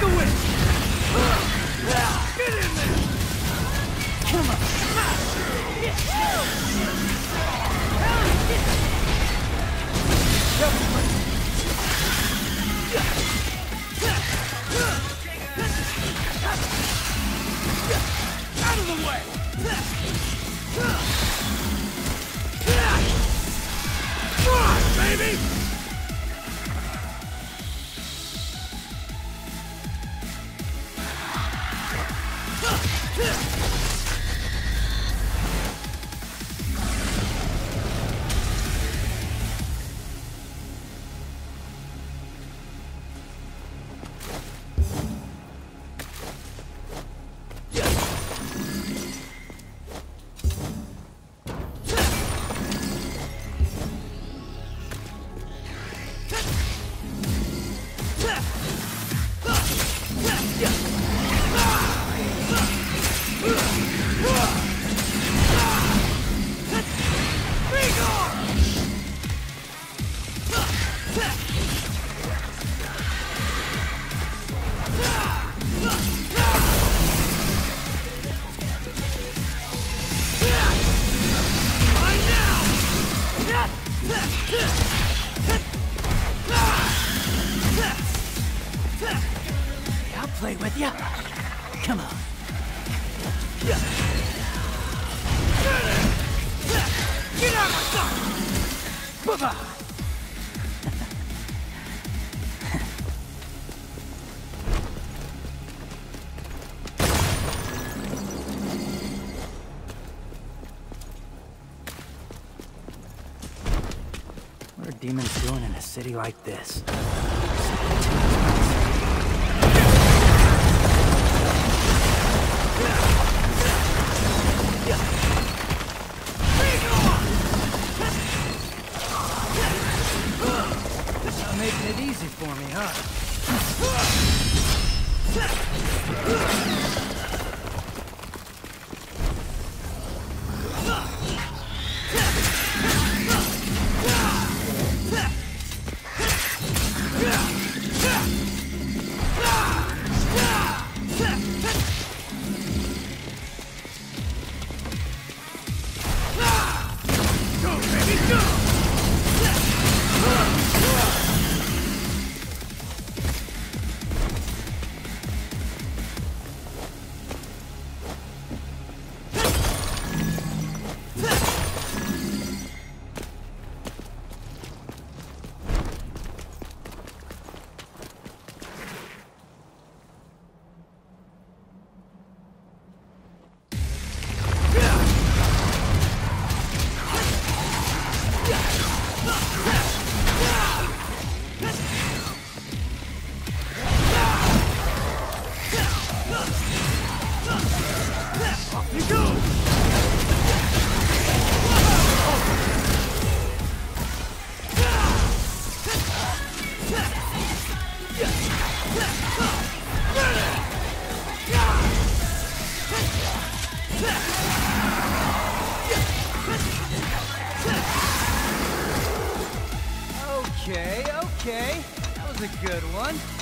Make a! Get in there! Come on! Out of the way! What are demons doing in a city like this? Okay. That was a good. One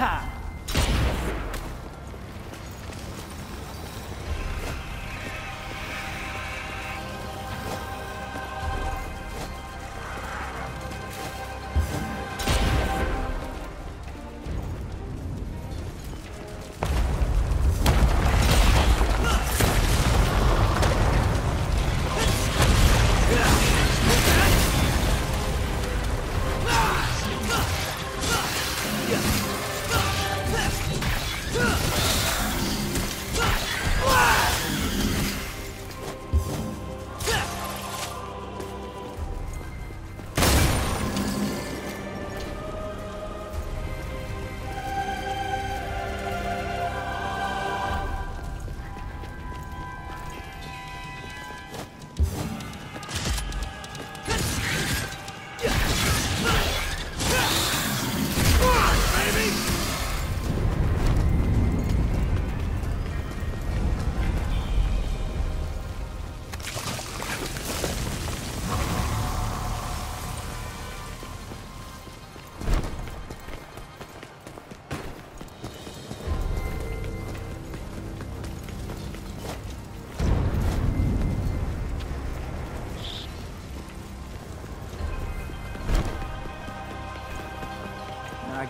하.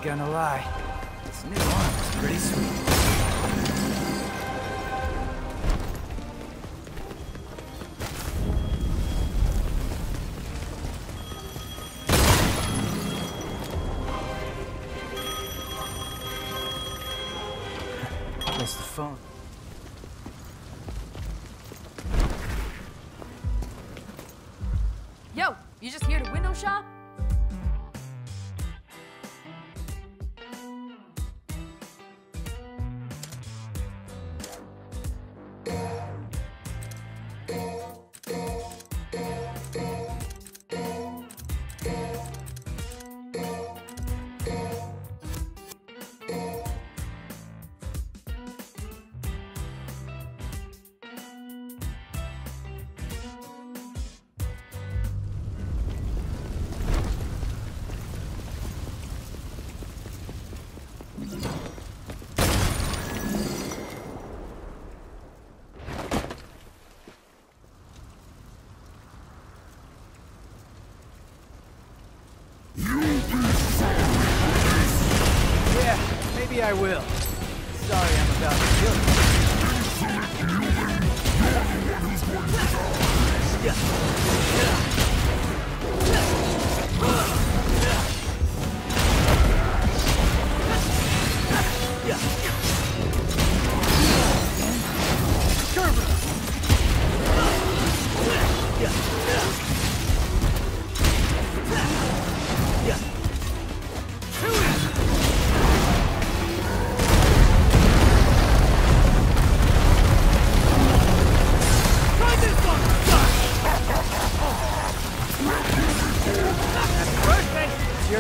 Gonna lie, this new arm is pretty sweet. Yo, you just here to window shop?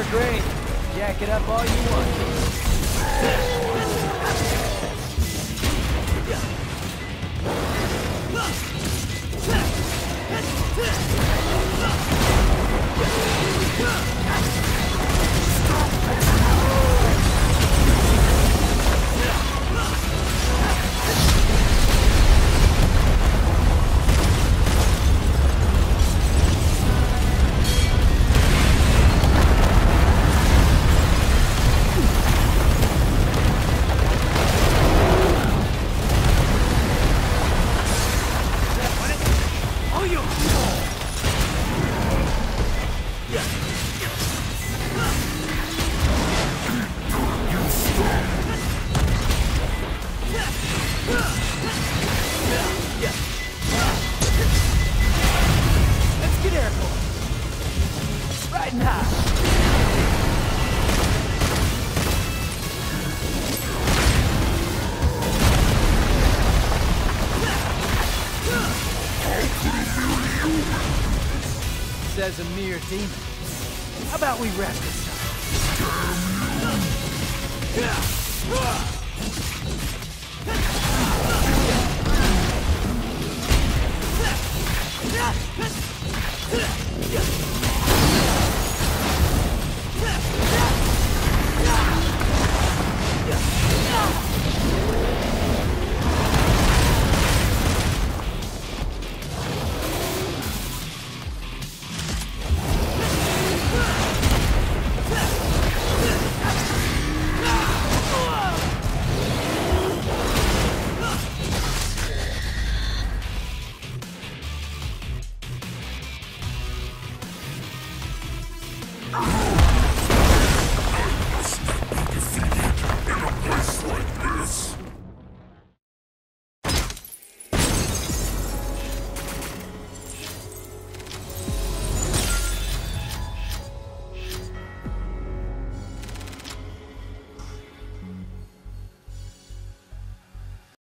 It's your grade. Jack it up all you want. Oh, Says a mere demon. How about we wrap this up?